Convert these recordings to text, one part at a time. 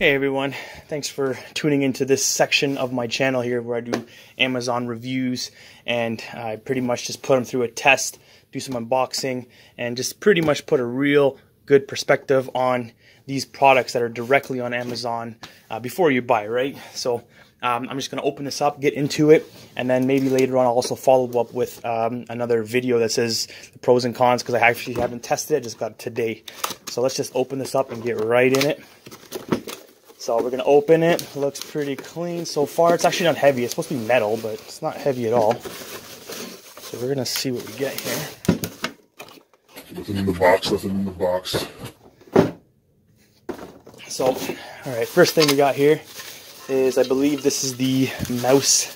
Hey everyone, thanks for tuning into this section of my channel here where I do Amazon reviews and I pretty much just put them through a test, do some unboxing, and just pretty much put a real good perspective on these products that are directly on Amazon uh, before you buy, right? So um, I'm just going to open this up, get into it, and then maybe later on I'll also follow up with um, another video that says the pros and cons because I actually haven't tested it, I just got it today. So let's just open this up and get right in it. So we're going to open it. Looks pretty clean so far. It's actually not heavy. It's supposed to be metal, but it's not heavy at all. So we're going to see what we get here. Nothing in the box, nothing in the box. So, all right, first thing we got here is I believe this is the mouse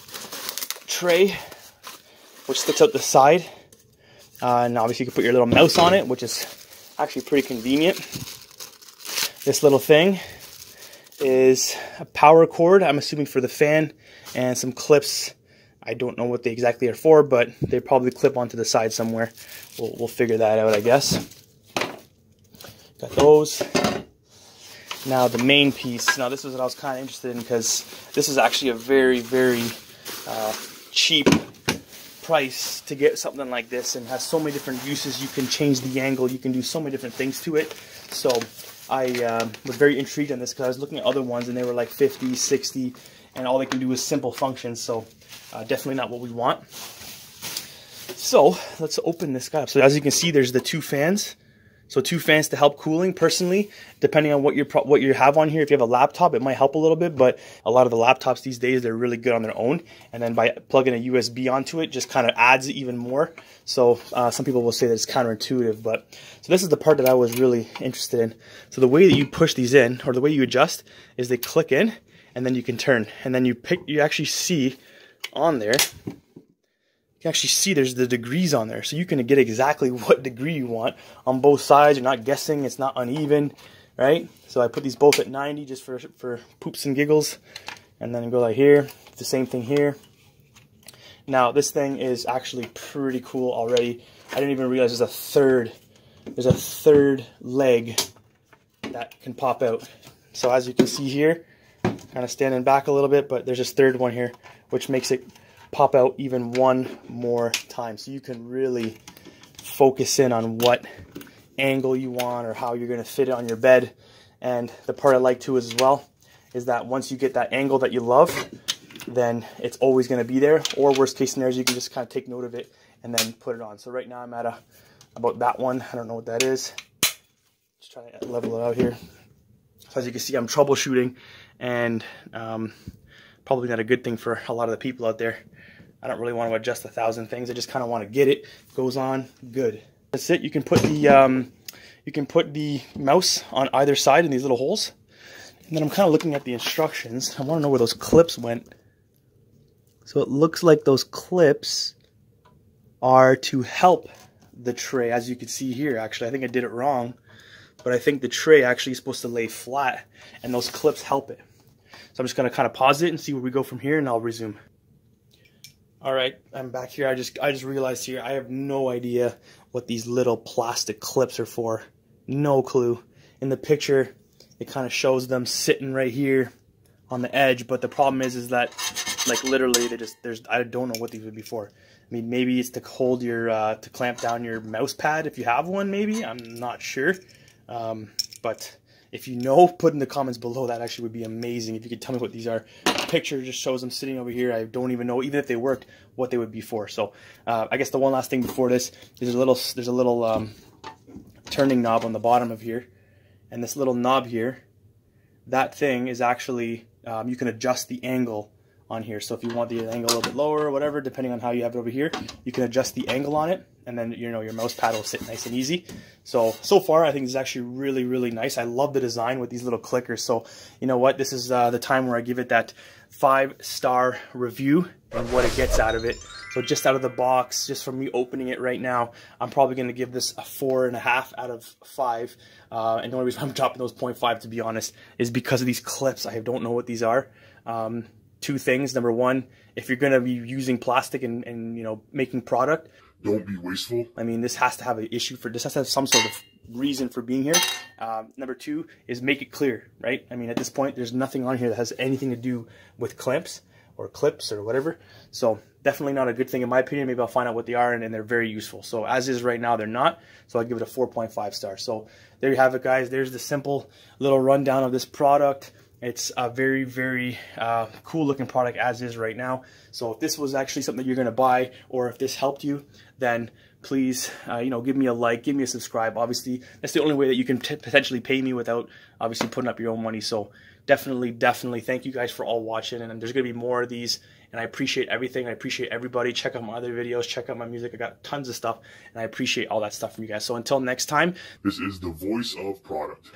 tray, which sticks out the side. Uh, and obviously you can put your little mouse on it, which is actually pretty convenient. This little thing is a power cord, I'm assuming for the fan, and some clips. I don't know what they exactly are for, but they probably clip onto the side somewhere. We'll, we'll figure that out, I guess. Got those. Now the main piece. Now this is what I was kind of interested in because this is actually a very, very uh, cheap price to get something like this and has so many different uses. You can change the angle. You can do so many different things to it. So I um, was very intrigued on this because I was looking at other ones and they were like 50, 60, and all they can do is simple functions. So uh, definitely not what we want. So let's open this guy up. So as you can see, there's the two fans. So two fans to help cooling. Personally, depending on what you what you have on here, if you have a laptop, it might help a little bit. But a lot of the laptops these days, they're really good on their own. And then by plugging a USB onto it, just kind of adds even more. So uh, some people will say that it's counterintuitive, but so this is the part that I was really interested in. So the way that you push these in, or the way you adjust, is they click in, and then you can turn, and then you pick. You actually see on there you actually see there's the degrees on there. So you can get exactly what degree you want on both sides. You're not guessing. It's not uneven, right? So I put these both at 90 just for, for poops and giggles. And then go like here. The same thing here. Now this thing is actually pretty cool already. I didn't even realize there's a third, there's a third leg that can pop out. So as you can see here, kind of standing back a little bit, but there's this third one here, which makes it pop out even one more time. So you can really focus in on what angle you want or how you're going to fit it on your bed. And the part I like too as well is that once you get that angle that you love, then it's always going to be there. Or worst case scenarios, you can just kind of take note of it and then put it on. So right now I'm at a about that one. I don't know what that is. Just trying to level it out here. So as you can see, I'm troubleshooting and um, probably not a good thing for a lot of the people out there. I don't really want to adjust a thousand things. I just kind of want to get it. Goes on good. That's it. You can put the um, you can put the mouse on either side in these little holes. And then I'm kind of looking at the instructions. I want to know where those clips went. So it looks like those clips are to help the tray, as you can see here. Actually, I think I did it wrong, but I think the tray actually is supposed to lay flat, and those clips help it. So I'm just going to kind of pause it and see where we go from here, and I'll resume. All right, I'm back here. I just I just realized here I have no idea what these little plastic clips are for. No clue. In the picture, it kind of shows them sitting right here on the edge, but the problem is is that like literally they just there's I don't know what these would be for. I mean, maybe it's to hold your uh, to clamp down your mouse pad if you have one. Maybe I'm not sure, um, but if you know, put in the comments below. That actually would be amazing. If you could tell me what these are. The picture just shows them sitting over here. I don't even know, even if they worked, what they would be for. So uh, I guess the one last thing before this, there's a little, there's a little um, turning knob on the bottom of here. And this little knob here, that thing is actually, um, you can adjust the angle on here. So if you want the angle a little bit lower or whatever, depending on how you have it over here, you can adjust the angle on it and then you know your mouse pad will sit nice and easy. So, so far I think this is actually really, really nice. I love the design with these little clickers. So, you know what, this is uh, the time where I give it that five star review and what it gets out of it. So just out of the box, just from me opening it right now, I'm probably going to give this a four and a half out of five. Uh, and the only reason I'm dropping those 0.5 to be honest is because of these clips. I don't know what these are. Um, two things. Number one, if you're going to be using plastic and, and you know making product, Don't be wasteful. I mean, this has to have an issue for this has to have some sort of reason for being here. Um, number two is make it clear, right? I mean, at this point, there's nothing on here that has anything to do with clamps or clips or whatever. So definitely not a good thing in my opinion. Maybe I'll find out what they are and, and they're very useful. So as is right now, they're not. So I give it a 4.5 star. So there you have it, guys. There's the simple little rundown of this product. It's a very, very uh, cool looking product as is right now. So if this was actually something you're going to buy or if this helped you, then please, uh, you know, give me a like, give me a subscribe. Obviously, that's the only way that you can potentially pay me without obviously putting up your own money. So definitely, definitely thank you guys for all watching. And there's going to be more of these. And I appreciate everything. I appreciate everybody. Check out my other videos. Check out my music. I got tons of stuff. And I appreciate all that stuff from you guys. So until next time. This is the voice of product.